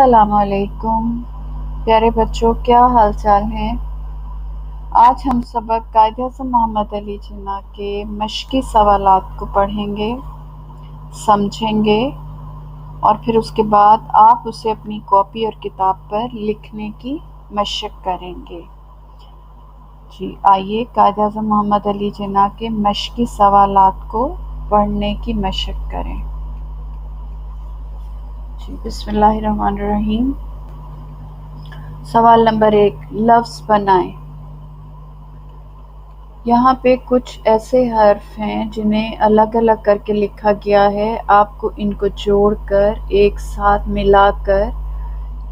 असलकुम प्यारे बच्चों, क्या हाल चाल है? आज हम सबक कायद अजम मोहम्मद अली जिन्ना के मशक़ी सवालात को पढ़ेंगे, समझेंगे और फिर उसके बाद आप उसे अपनी कॉपी और किताब पर लिखने की मशक करेंगे। जी, आइए कायद अजम मोहम्मद अली जिन्ना के मशक़ी सवालात को पढ़ने की मशक करें। जी, बिस्मिल्लाहिर्रहमानिर्रहीम। सवाल नंबर एक, लफ्ज़ बनाएँ। यहाँ पे कुछ ऐसे हर्फ हैं जिन्हें अलग अलग करके लिखा गया है। आपको इनको जोड़कर, एक साथ मिलाकर,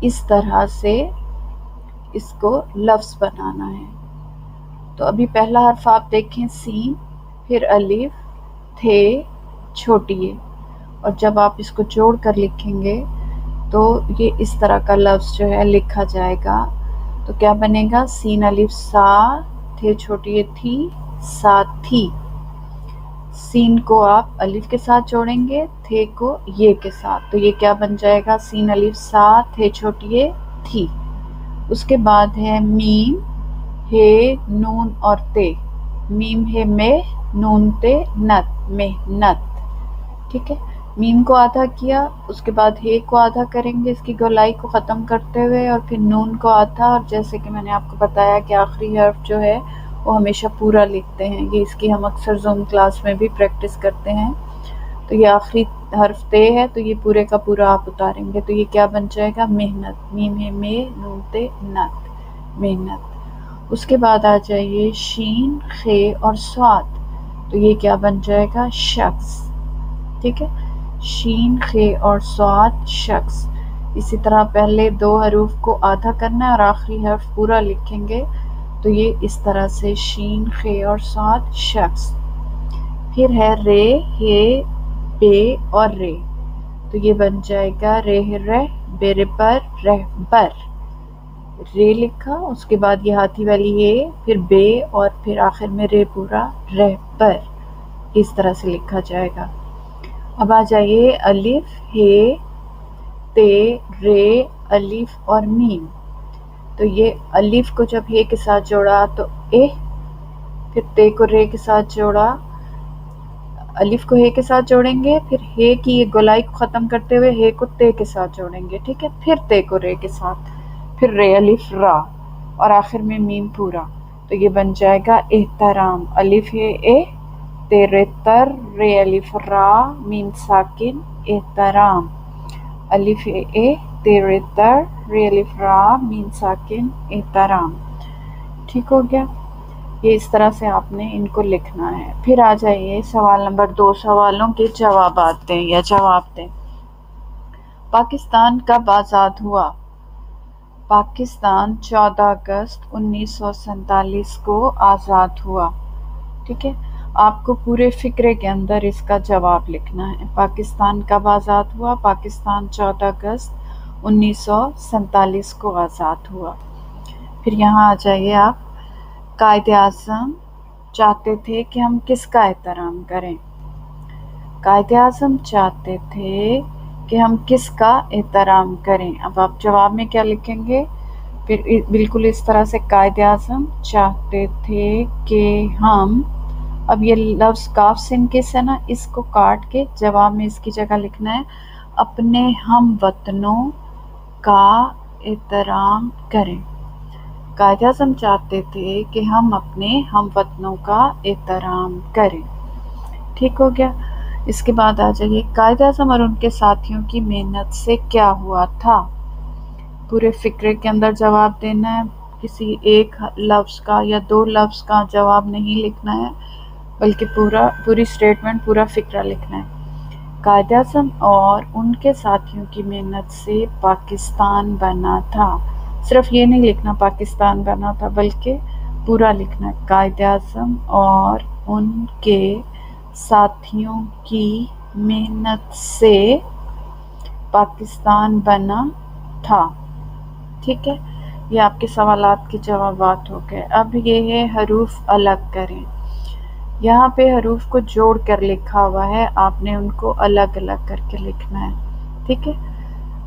इस तरह से इसको लफ्ज़ बनाना है। तो अभी पहला हर्फ आप देखें, सीन, फिर अलिफ, थे, छोटी और जब आप इसको जोड़ कर लिखेंगे तो ये इस तरह का लफ्ज़ जो है लिखा जाएगा। तो क्या बनेगा? सीन अलिफ सा, थे छोटी ये थी, सा थी। सीन को आप अलिफ के साथ जोड़ेंगे, थे को ये के साथ। तो ये क्या बन जाएगा? सीन अलिफ सा, थे छोटी ये थी। उसके बाद है मीम, हे नून और ते। मीम है मे नून ते नत, मेहनत। ठीक है? मीम को आधा किया, उसके बाद हे को आधा करेंगे, इसकी गोलाई को ख़त्म करते हुए और फिर नून को आधा। और जैसे कि मैंने आपको बताया कि आखिरी हर्फ जो है, वो हमेशा पूरा लिखते हैं। ये इसकी हम अक्सर जूम क्लास में भी प्रैक्टिस करते हैं। तो ये आखिरी हर्फ ते है तो ये पूरे का पूरा आप उतारेंगे। तो ये क्या बन जाएगा? मेहनत। मीम है मे, नून ते, नत। मेहनत। उसके बाद आ जाइए शीन, खे और स्वाद। तो ये क्या बन जाएगा? शख्स। ठीक है? शीन, खे और स्वाद शख्स। इसी तरह पहले दो हरूफ को आधा करना है और आखिरी हर्फ पूरा लिखेंगे। तो ये इस तरह से शीन, खे और स्वाद शख्स। फिर है रे, हे, बे और रे। तो ये बन जाएगा रे रह बेरे पर रह बर रे लिखा, उसके बाद ये हाथी वाली ये, फिर बे और फिर आखिर में रे पूरा रह पर। इस तरह से लिखा जाएगा। अब आ जाइए अलिफ, हे, ते, रे, अलिफ और मीम। तो ये अलिफ को जब हे के साथ जोड़ा तो ए, फिर ते को रे के साथ जोड़ा। अलिफ को हे के साथ जोड़ेंगे, फिर हे की ये गोलाई को ख़त्म करते हुए हे को ते के साथ जोड़ेंगे, ठीक है? फिर ते को रे के साथ, फिर रे, अलिफ, रा, और आखिर में मीम पूरा। तो ये बन जाएगा एहतराम। अलिफ है ए मीम साकिन एहतराम अलिफ ए तर रे अलिफ रा मीम साकिन एहतराम ठीक हो गया। ये इस तरह से आपने इनको लिखना है। फिर आ जाइए सवाल नंबर दो। सवालों के जवाब दें या जवाब दें। पाकिस्तान कब आज़ाद हुआ? पाकिस्तान 14 अगस्त उन्नीस को आज़ाद हुआ। ठीक है? आपको पूरे फ़िक्रे के अंदर इसका जवाब लिखना है। पाकिस्तान कब आज़ाद हुआ? पाकिस्तान 14 अगस्त उन्नीस को आज़ाद हुआ। फिर यहाँ आ जाइए आप। कायद अजम चाहते थे कि हम किसका एहतराम करें? कायद अजम चाहते थे कि हम किसका एहतराम करें। अब आप जवाब में क्या लिखेंगे? फिर बिल्कुल इस तरह से कायद अजम चाहते थे कि हम अब ये लफ्ज़ काफ सिन किस है ना, इसको काट के जवाब में इसकी जगह लिखना है, अपने हम वतनों का एहतराम करें। कायद अजम चाहते थे कि हम अपने हम वतनों का एहतराम करें। ठीक हो गया। इसके बाद आ जाइए, कायद अजम और उनके साथियों की मेहनत से क्या हुआ था? पूरे फ़िक्रे के अंदर जवाब देना है, किसी एक लफ्ज़ का या दो लफ्ज़ का जवाब नहीं लिखना है। बल्कि पूरा, पूरी स्टेटमेंट पूरा फ़िक्रा लिखना है। कायद अजम और उनके साथियों की मेहनत से पाकिस्तान बना था। सिर्फ़ ये नहीं लिखना पाकिस्तान बना था, बल्कि पूरा लिखना कायद अजम और उनके साथियों की मेहनत से पाकिस्तान बना था। ठीक है? ये आपके सवालात के जवाब हो गए। अब ये है हरूफ अलग करें। यहाँ पे हरूफ को जोड़ कर लिखा हुआ है। आपने उनको अलग अलग करके लिखना है। ठीक है?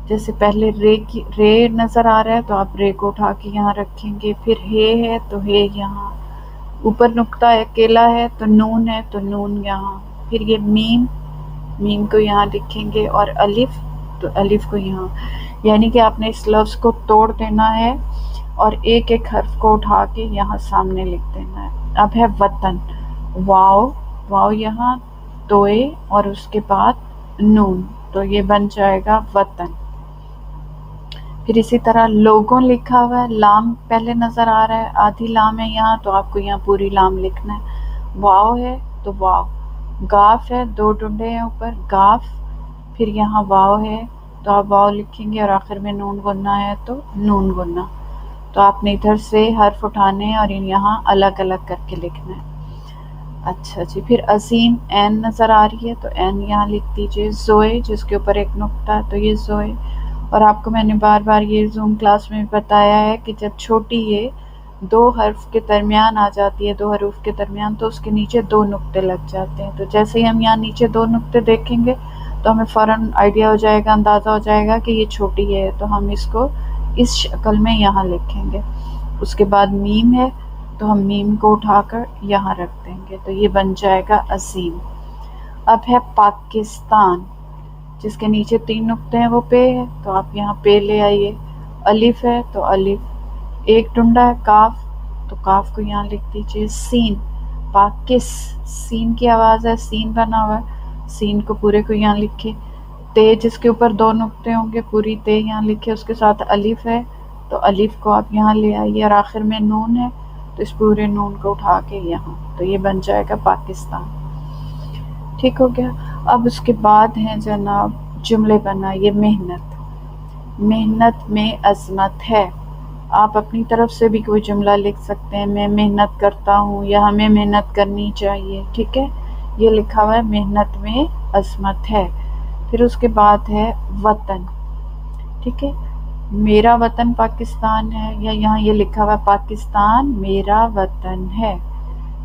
जैसे पहले रे की, रे नज़र आ रहा है तो आप रे को उठा के यहाँ रखेंगे। फिर हे है तो हे यहाँ। ऊपर नुक्ता है केला है तो नून है तो नून यहाँ। फिर ये मीम मीम को यहाँ लिखेंगे और अलिफ तो अलिफ को यहाँ। यानी कि आपने इस लफ्ज़ को तोड़ देना है और एक एक हर्फ को उठा के यहाँ सामने लिख देना है। अब है वतन। वाओ वाओ यहाँ, तोए और उसके बाद नून। तो ये बन जाएगा वतन। फिर इसी तरह लोगों लिखा हुआ है, लाम पहले नज़र आ रहा है, आधी लाम है यहाँ तो आपको यहाँ पूरी लाम लिखना है। वाओ है तो वाओ गाफ है, दो डुंडे हैं ऊपर, गाफ। फिर यहाँ वाओ है तो आप वाओ लिखेंगे और आखिर में नून गुन्ना है तो नून गुन्ना। तो आपने इधर से हर्फ उठाने और यहाँ अलग अलग करके लिखना है। अच्छा जी, फिर अजीम एन नज़र आ रही है तो एन यहाँ लिख दीजिए, जोए, जिसके ऊपर एक नुकता तो ये जोए। और आपको मैंने बार बार ये जूम क्लास में बताया है कि जब छोटी ये दो हर्फ के दरमियान आ जाती है, दो हरूफ के दरमियान तो उसके नीचे दो नुक्ते लग जाते हैं। तो जैसे ही हम यहाँ नीचे दो नुक्ते देखेंगे तो हमें फ़ौरन आइडिया हो जाएगा, अंदाज़ा हो जाएगा कि ये छोटी है तो हम इसको इस शक्ल में यहाँ लिखेंगे। उसके बाद मीम है तो हम मीम को उठाकर यहाँ रख देंगे तो ये बन जाएगा असीम। अब है पाकिस्तान, जिसके नीचे तीन नुक्ते हैं, वो पे है तो आप यहाँ पे ले आइए। अलिफ है तो अलिफ। एक टुंडा है, काफ। तो काफ को यहाँ लिख दीजिए, सीन। पाकिस, सीन की आवाज़ है, सीन बना हुआ है। सीन को पूरे को यहाँ लिखे। ते, जिसके ऊपर दो नुक्ते होंगे, पूरी ते यहाँ लिखे। उसके साथ अलिफ है तो अलिफ को आप यहाँ ले आइए। और आखिर में नून है तो इस पूरे नून को उठा के यहाँ तो ये बन जाएगा पाकिस्तान। ठीक हो गया। अब उसके बाद है जनाब, जुमले बनाइए मेहनत। मेहनत में अजमत है। आप अपनी तरफ़ से भी कोई जुमला लिख सकते हैं, मैं मेहनत करता हूँ या हमें मेहनत करनी चाहिए, ठीक है? ये लिखा हुआ है, मेहनत में अजमत है। फिर उसके बाद है वतन, ठीक है? मेरा वतन पाकिस्तान है, या यहाँ ये लिखा हुआ पाकिस्तान मेरा वतन है।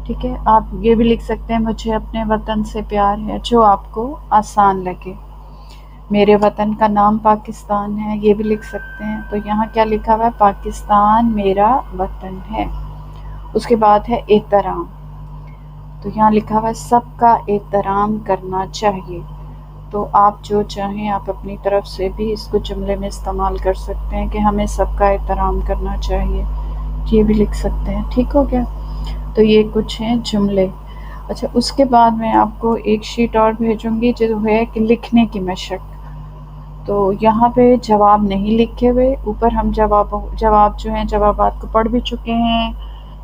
ठीक है, आप ये भी लिख सकते हैं, मुझे अपने वतन से प्यार है, जो आपको आसान लगे। मेरे वतन का नाम पाकिस्तान है, ये भी लिख सकते हैं। तो यहाँ क्या लिखा हुआ है? पाकिस्तान मेरा वतन है। उसके बाद है एहतराम। तो यहाँ लिखा हुआ है, सबका एहतराम करना चाहिए। तो आप जो चाहें, आप अपनी तरफ़ से भी इसको जुमले में इस्तेमाल कर सकते हैं कि हमें सबका एहतराम करना चाहिए। ये भी लिख सकते हैं। ठीक हो गया? तो ये कुछ हैं जुमले। अच्छा उसके बाद मैं आपको एक शीट और भेजूँगी जो है कि लिखने की मशक। तो यहाँ पे जवाब नहीं लिखे हुए। ऊपर हम जवाब जवाब जो हैं जवाब को पढ़ भी चुके हैं।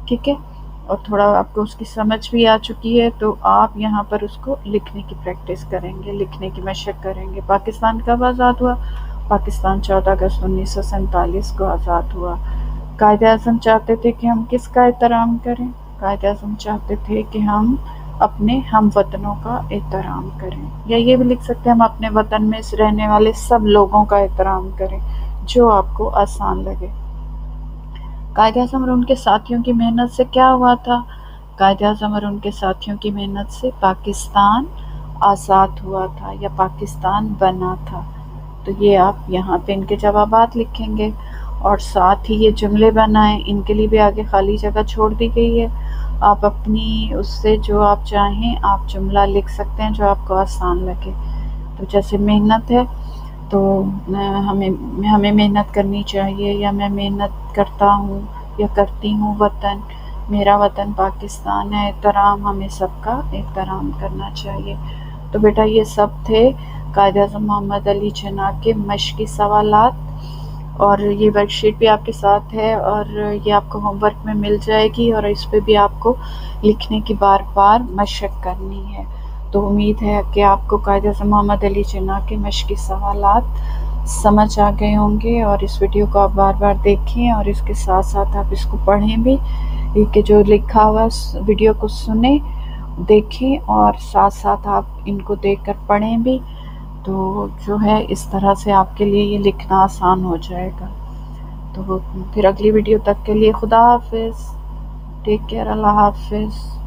ठीक है? और थोड़ा आपको उसकी समझ भी आ चुकी है तो आप यहाँ पर उसको लिखने की प्रैक्टिस करेंगे, लिखने की मशक करेंगे। पाकिस्तान कब आज़ाद हुआ? पाकिस्तान चौदह अगस्त उन्नीस सौ सैंतालीस को आज़ाद हुआ। कायद अजम चाहते थे कि हम किसका एहतराम करें? कायद अजम चाहते थे कि हम अपने हम वतनों का एहतराम करें। या ये भी लिख सकते हैं, हम अपने वतन में रहने वाले सब लोगों का एहतराम करें, जो आपको आसान लगे। कायद अजम और उनके साथियों की मेहनत से क्या हुआ था? कायद अजम और उनके साथियों की मेहनत से पाकिस्तान आज़ाद हुआ था या पाकिस्तान बना था? तो ये आप यहाँ पे इनके जवाब लिखेंगे और साथ ही ये जुमले बनाएँ। इनके लिए भी आगे खाली जगह छोड़ दी गई है। आप अपनी, उससे जो आप चाहें आप जुमला लिख सकते हैं, जो आपको आसान लगे। तो जैसे मेहनत है तो हमें हमें मेहनत करनी चाहिए या मैं मेहनत करता हूँ या करती हूँ वतन। मेरा वतन पाकिस्तान है एहतराम हमें सबका एहतराम करना चाहिए। तो बेटा ये सब थे कायद अजम मोहम्मद अली जना के मशक़ी सवाल और ये वर्कशीट भी आपके साथ है और ये आपको होमवर्क में मिल जाएगी और इस पर भी आपको लिखने की बार बार मशक करनी है। तो उम्मीद है कि आपको कायद अजम मोहम्मद अली जना के मशक़ी सवाल समझ आ गए होंगे और इस वीडियो को आप बार बार देखें और इसके साथ साथ आप इसको पढ़ें भी, कि जो लिखा हुआ वीडियो को सुने, देखें और साथ साथ आप इनको देखकर पढ़ें भी। तो जो है, इस तरह से आपके लिए ये लिखना आसान हो जाएगा। तो फिर अगली वीडियो तक के लिए खुदा हाफिज़। टेक केयर अल्लाह हाफिज़।